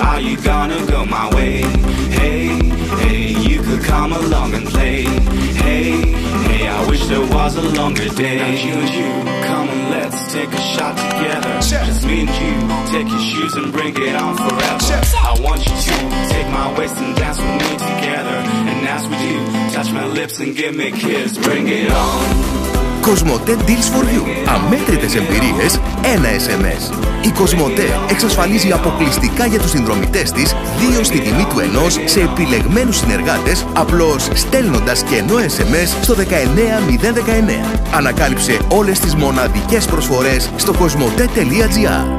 are you gonna go my way? Hey, hey, you could come along and play. Hey, hey, I wish there was a longer day. Now you and you, come and let's take a shot together. Just me and you, take your shoes and bring it on forever. I want you to take my waist and dance with me together. And as we do, touch my lips and give me a kiss. Bring it on. Κοσμοτέ Deals for You. Αμέτρητες εμπειρίες, ένα SMS. Η Κοσμοτέ εξασφαλίζει αποκλειστικά για τους συνδρομητές της δύο στη τιμή του ενός σε επιλεγμένους συνεργάτες απλώς στέλνοντας κενό SMS στο 19019. Ανακάλυψε όλες τις μοναδικές προσφορές στο κοσμοτέ.gr.